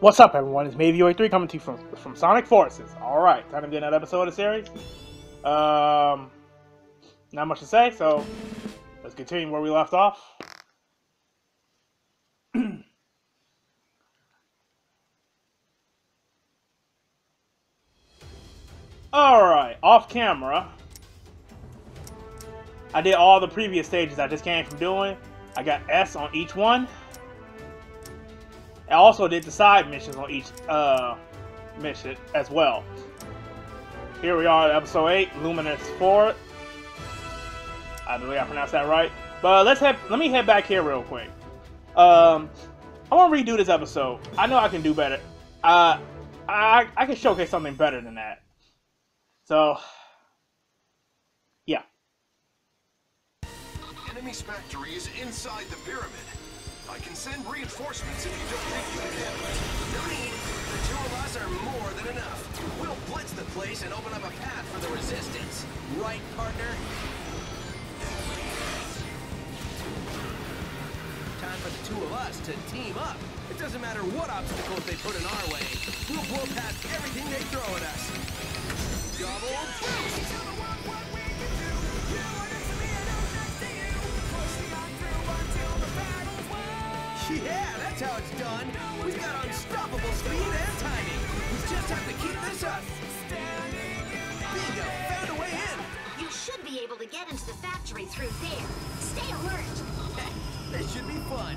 What's up, everyone? It's Maybe 3 coming to you from, from Sonic Forces. Alright, time to get another episode of the series. Um, not much to say, so let's continue where we left off. Alright, off camera. I did all the previous stages I just came from doing. I got S on each one. I also did the side missions on each uh, mission as well. Here we are, episode 8, Luminous Fort. I believe I pronounced that right. But let's head. Let me head back here real quick. Um, I want to redo this episode. I know I can do better. Uh, I I can showcase something better than that. So, yeah. Enemy's factory is inside the pyramid. I can send reinforcements if you don't think you can handle it. No need. The two of us are more than enough. We'll blitz the place and open up a path for the resistance. Right, partner? Time for the two of us to team up. It doesn't matter what obstacles they put in our way. We'll blow past everything they throw at us. Double Yeah, that's how it's done. We've got unstoppable speed and timing. We just have to keep this up. Bingo, found a way in. You should be able to get into the factory through there. Stay alert. This should be fun.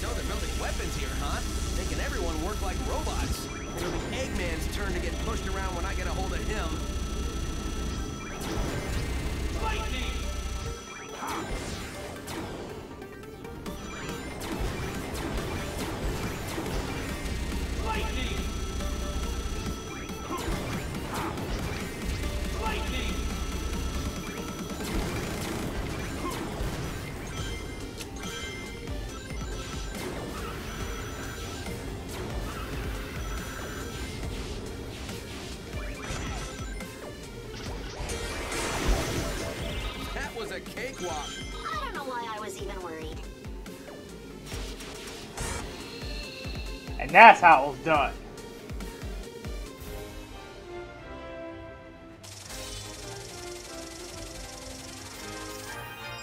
So they're building weapons here, huh? Making everyone work like robots. It'll turn to get pushed around when I get a hold of him. That's how it was done.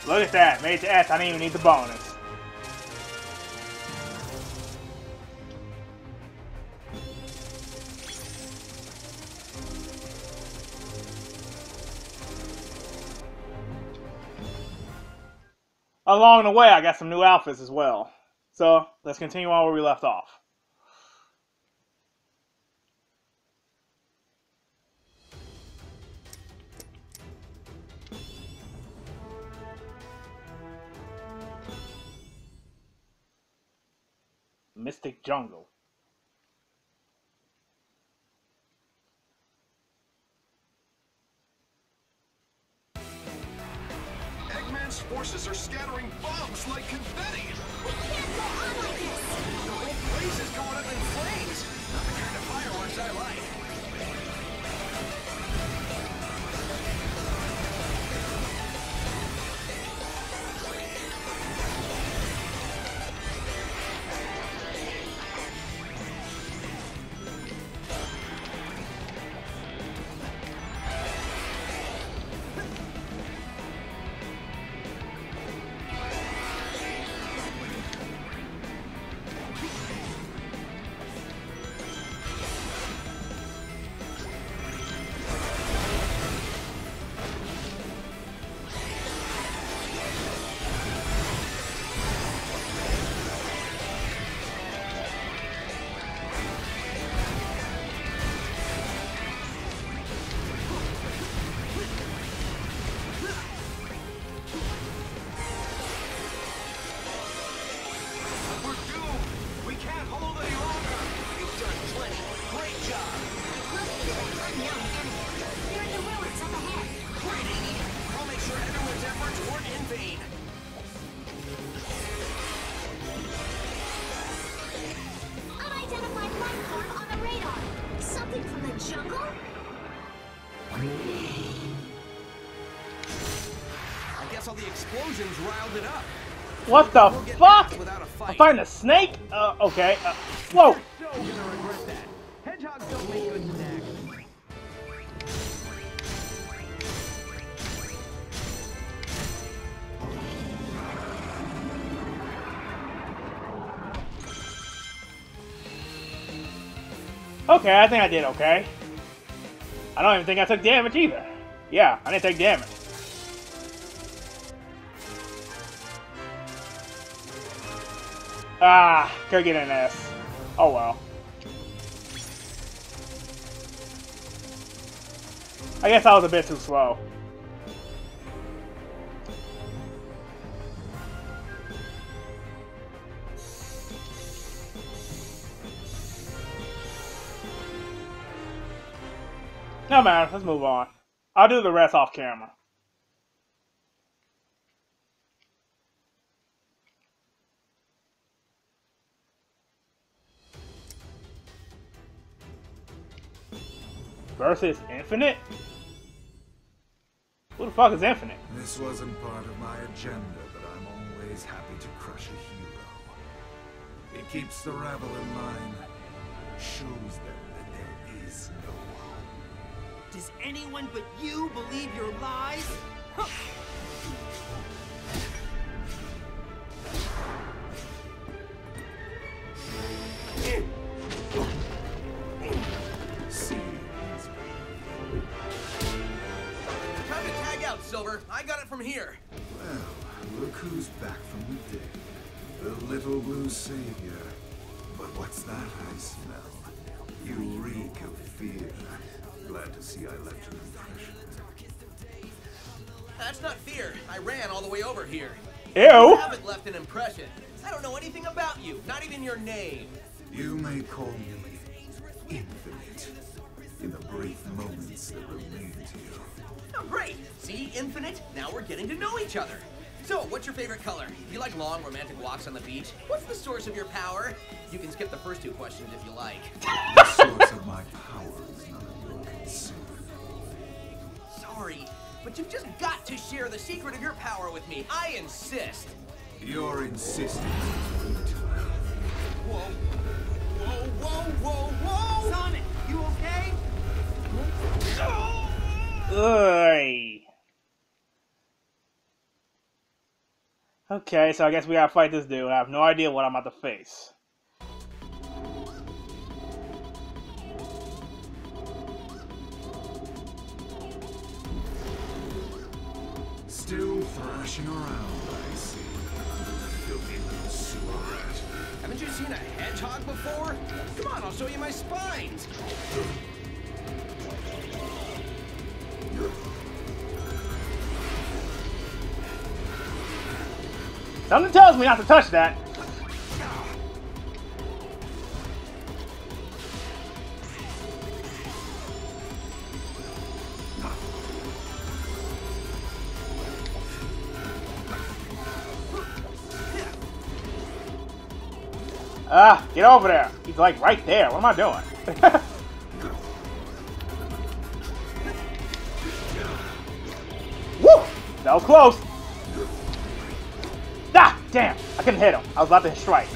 Look at that, made to S, I didn't even need the bonus. Along the way, I got some new outfits as well. So, let's continue on where we left off. Mystic Jungle. Radar. Something from all the explosions riled it up. What the We'll fuck? past Without. I'm fighting a snake? Uh, okay. Uh, whoa! You're gonna regret that. Hedgehogs don't make good snacks. Okay, I think I did okay. I don't even think I took damage either. Yeah, I didn't take damage. Ah, could get an S. Oh well. I guess I was a bit too slow. No matter, let's move on. I'll do the rest off camera. Versus Infinite? Who the fuck is Infinite? This wasn't part of my agenda, but I'm always happy to crush a hero. It keeps the rabble in line, shows them that there is. Does anyone but you believe your lies? See, Time to tag out, Silver. I got it from here. well, look who's back from the dead. The little blue savior. But what's that I smell? You reek of fear. Glad to see I left an impression. That's not fear. I ran all the way over here. Ew! You haven't left an impression. I don't know anything about you, not even your name. You may call me infinite in the brief moments that remain to you. Oh, great. See, Infinite? Now we're getting to know each other. So, what's your favorite color? Do you like long, romantic walks on the beach? What's the source of your power? You can skip the first two questions if you like. the secret of your power with me. I insist. Your insistence. Whoa. Whoa, whoa, whoa, whoa! Sonic, you okay? Ugh. Okay, so I guess we gotta fight this dude. I have no idea what I'm about to face. Thrashing around, I see. Filthy little sewer rat. Haven't you seen a hedgehog before? Come on, I'll show you my spines. Something tells me not to touch that. Get over there. He's like right there. What am I doing? Woo! That was close. Ah, damn. I couldn't hit him. I was about to strike.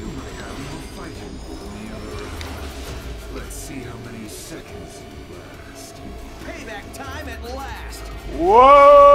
You might have more fighting than the other. Let's see how many seconds you last. Payback time at last. Whoa!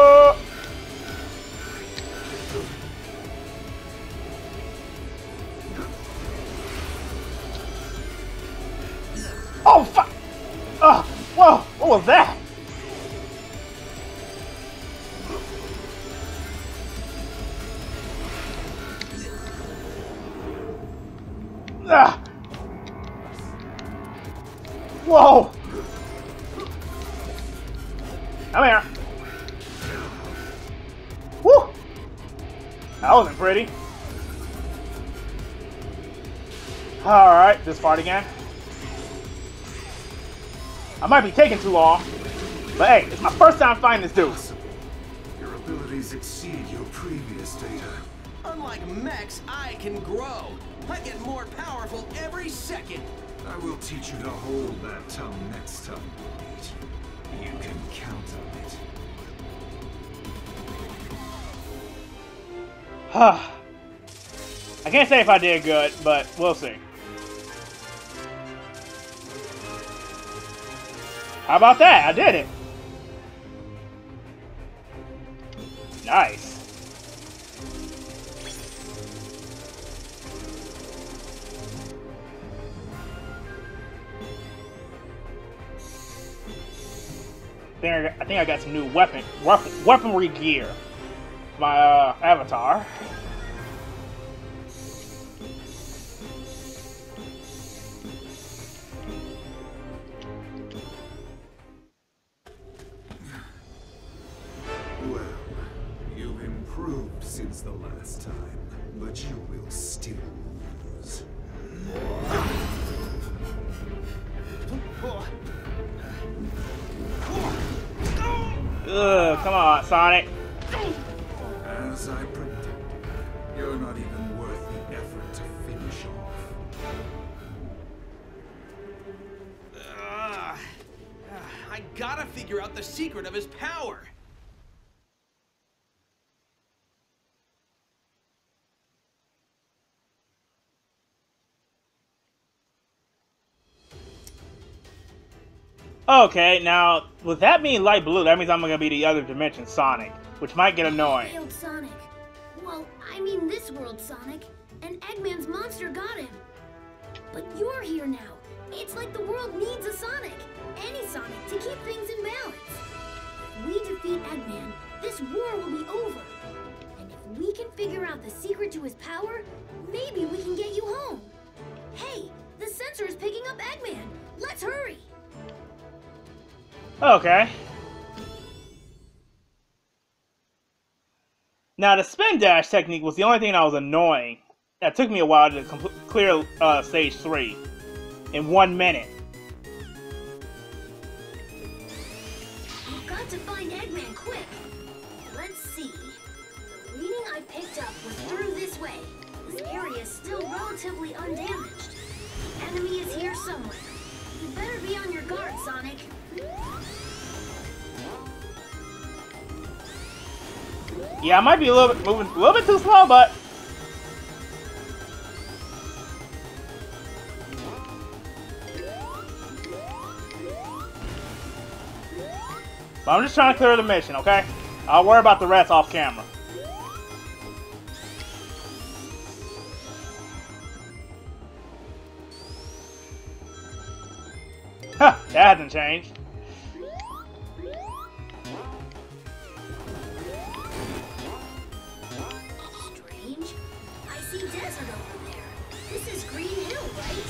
Alright, this again. I might be taking too long. But hey, it's my first time fighting this dude. Your abilities exceed your previous data. unlike mechs, I can grow. I get more powerful every second. I will teach you to hold that tongue next time we meet. You can count on it. Huh. I can't say if I did good, but we'll see. How about that? I did it. Nice. I think I, got, think I got some new weapon, weapon weaponry gear. My uh, avatar. Sonic. As I predicted, you're not even worth the effort to finish off. Ugh. Ugh, I gotta figure out the secret of his power. Okay, now, with that being light blue, that means I'm gonna be the other dimension Sonic, which might get annoying. Failed Sonic. Well, I mean this world Sonic. And Eggman's monster got him. But you're here now. It's like the world needs a Sonic. Any Sonic to keep things in balance. If we defeat Eggman, this war will be over. And if we can figure out the secret to his power, maybe we can get you home. Hey, the sensor is picking up Eggman. Let's hurry. Okay. Now, the spin dash technique was the only thing that was annoying. That took me a while to clear uh, stage 3 in one minute. We've got to find Eggman quick. Let's see. The reading I picked up was through this way. This area is still relatively undamaged. The enemy is here somewhere. You better be on your guard, Sonic. Yeah, I might be a little bit moving a little bit too slow, but But I'm just trying to clear the mission, okay? I'll worry about the rest off camera. That hasn't changed. Strange. I see desert over there. This is Green Hill, right?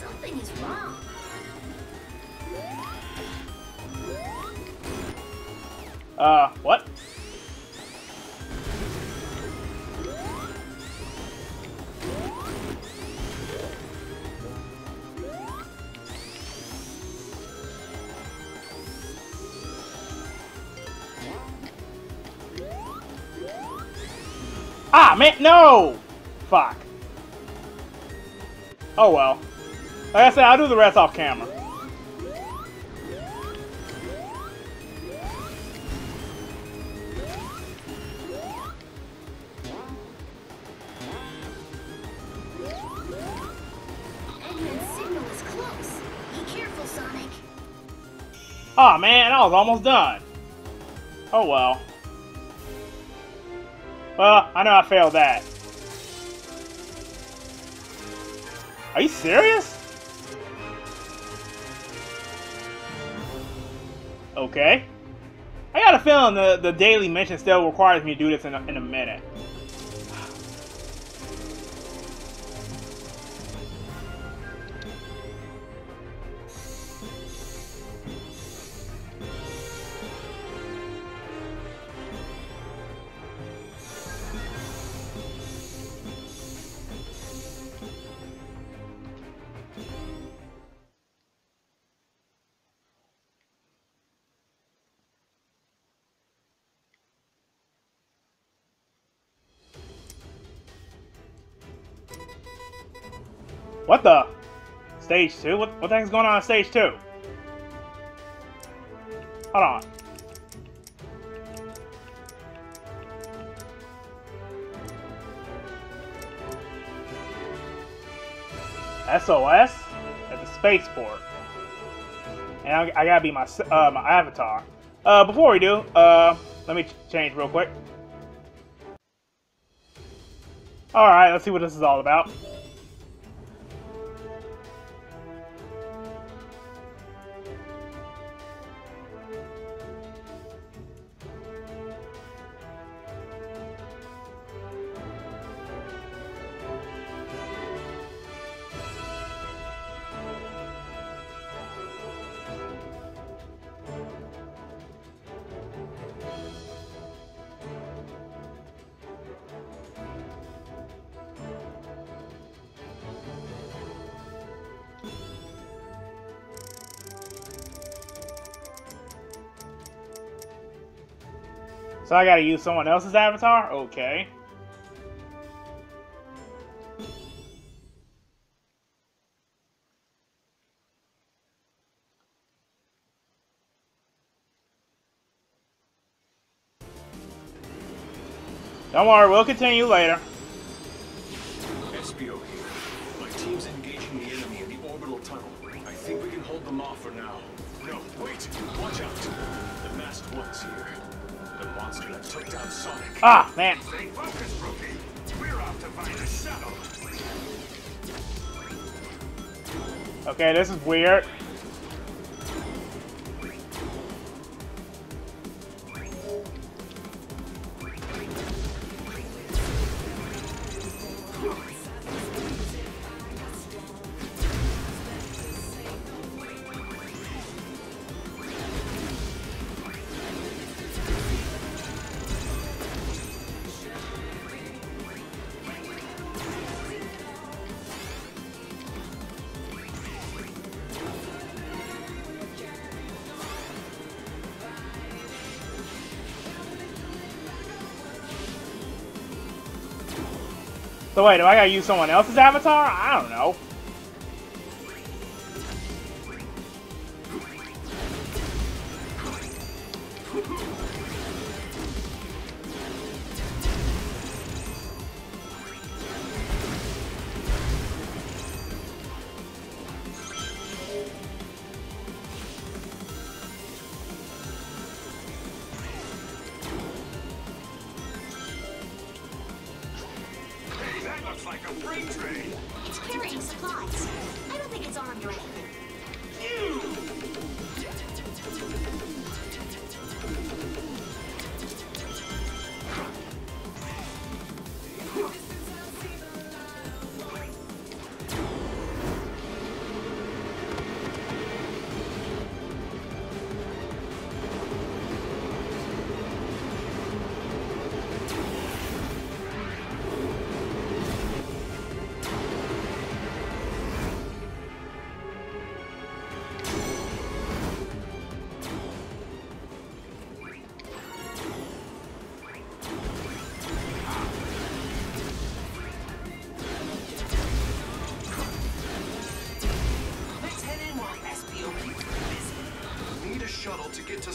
Something is wrong. Uh, what? Ah, man, no! Fuck. Oh well. Like I said, I'll do the rest off camera. Eggman's signal is close. Be careful, Sonic. Oh man, I was almost done. Oh well. Well, I know I failed that. Are you serious? Okay. I got a feeling the, the daily mission still requires me to do this in a, in a minute. What the? Stage 2? What, what the heck's going on in stage 2? Hold on. SOS at the spaceport. And I, I gotta be my uh, my avatar. Uh, before we do, uh, let me ch change real quick. Alright, let's see what this is all about. So I gotta use someone else's avatar? Okay. Don't worry, we'll continue later. Espio here. My team's engaging the enemy in the orbital tunnel. I think we can hold them off for now. No, wait! Watch out! The masked one's here. The monster that took down Sonic. Ah, man. Stay focused, rookie! We're off to find a shuttle! Okay, this is weird. So wait, do I gotta use someone else's avatar? I don't know.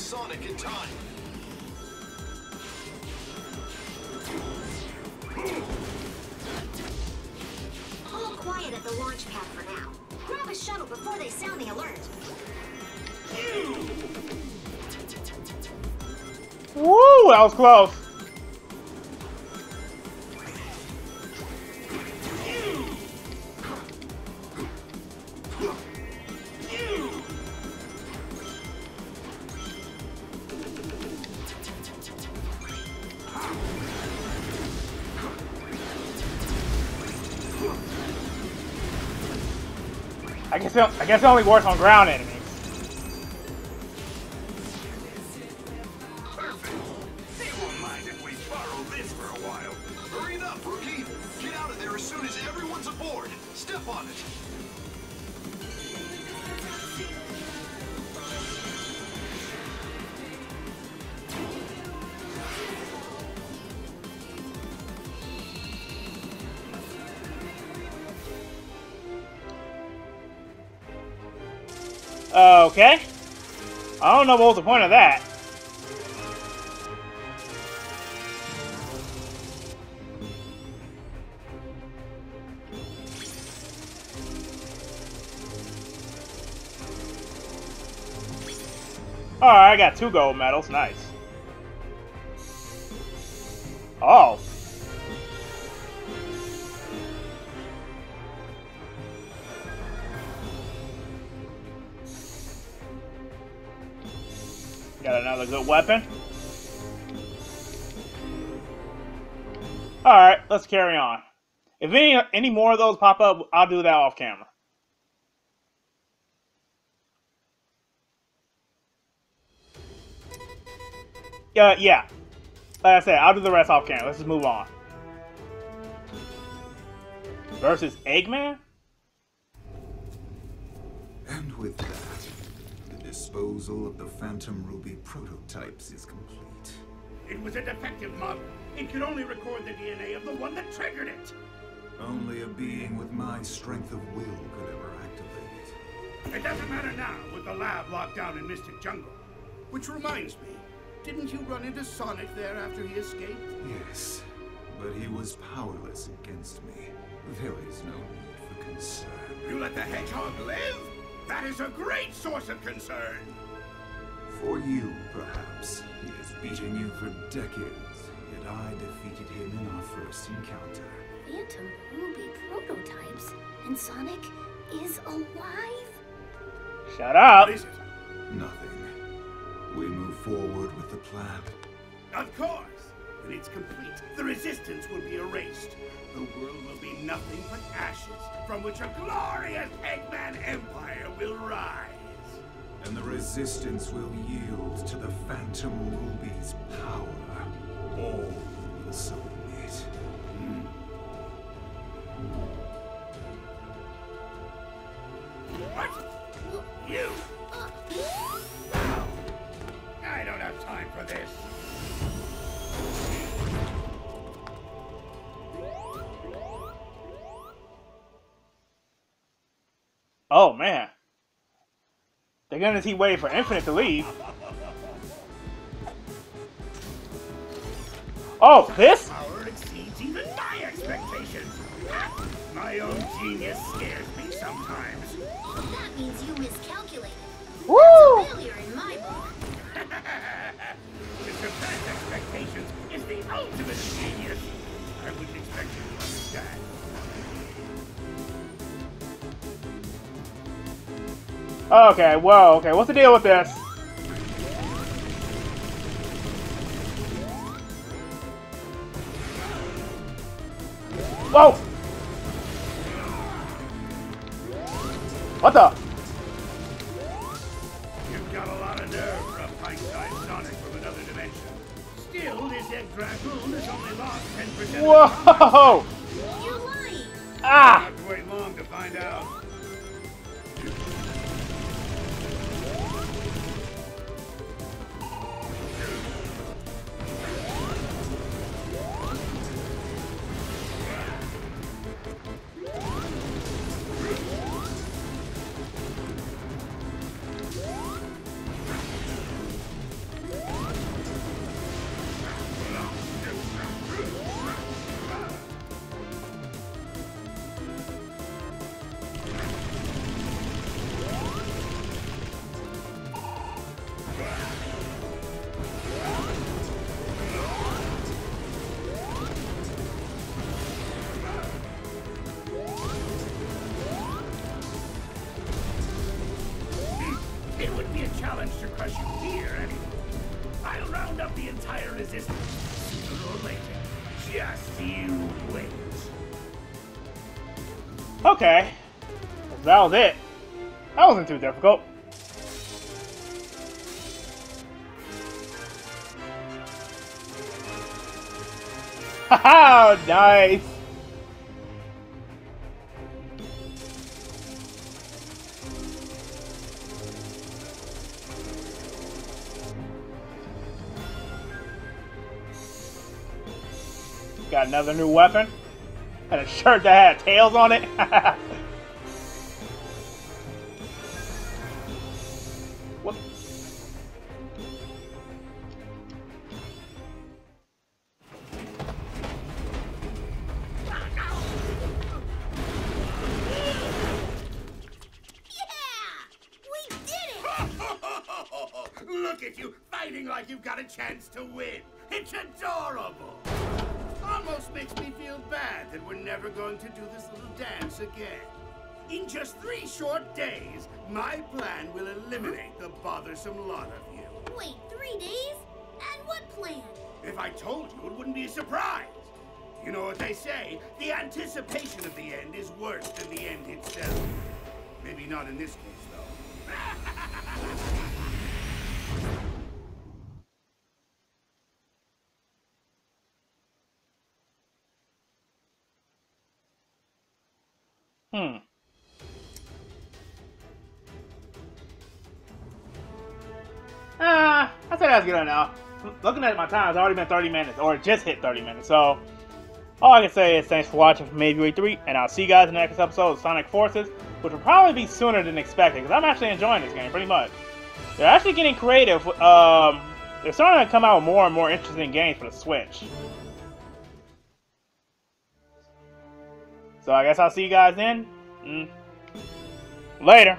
Sonic in time. All quiet at the launch pad for now. Grab a shuttle before they sound the alert. Woo, that was close. I guess it, only works on ground enemies. Uh, okay. I don't know what was the point of that. Alright, I got two gold medals. Nice. Oh. Another good weapon. Alright, let's carry on. If any any more of those pop up, I'll do that off camera. Yeah, yeah. Like I said, I'll do the rest off camera. Let's just move on. Versus Eggman? And with that, the disposal of the Phantom Ruby prototypes is complete. It was a defective model. It could only record the DNA of the one that triggered it. Only a being with my strength of will could ever activate it. It doesn't matter now with the lab locked down in Mystic Jungle. Which reminds me, didn't you run into Sonic there after he escaped? Yes, but he was powerless against me. There is no need for concern. You let the hedgehog live? That is a great source of concern. For you, perhaps. He has beaten you for decades, yet I defeated him in our first encounter. Phantom Ruby prototypes, and Sonic is alive? Shut up. What is it? Nothing. We move forward with the plan. Of course. When it's complete, the resistance will be erased. The world will be nothing but ashes, from which a glorious Eggman Empire will rise. And the resistance will yield to the Phantom Ruby's power. All will submit. Oh man. They're gonna keep waiting for Infinite to leave. Oh, this? Power exceeds even my expectations. My own genius scares me sometimes. That means you miscalculated. Woo! Failure in my book. to surpass expectations is the ultimate genius. I wouldn't expect you to understand. Okay, whoa, okay, what's the deal with this? Whoa! What the? You've got a lot of nerve for a pint-sized Sonic from another dimension. Still, this egg Dragoon has only lost 10% of its. Whoa! You're lying. Ah! Not wait long to find out. Okay. That was it. That wasn't too difficult. Haha, nice. Got another new weapon and a shirt that had tails on it. what? Yeah! We did it! Look at you, fighting like you've got a chance to win! That we're never going to do this little dance again. In just three short days, my plan will eliminate the bothersome lot of you. Wait, three days? And what plan? If I told you, it wouldn't be a surprise. You know what they say, the anticipation of the end is worse than the end itself. Maybe not in this case, though. Hmm. Ah, I said that's good enough. Looking at my time, it's already been 30 minutes, or it just hit 30 minutes. So, all I can say is thanks for watching from Maybe 3, and I'll see you guys in the next episode of Sonic Forces, which will probably be sooner than expected, because I'm actually enjoying this game pretty much. They're actually getting creative. Um, they're starting to come out with more and more interesting games for the Switch. So I guess I'll see you guys then. Mm. Later.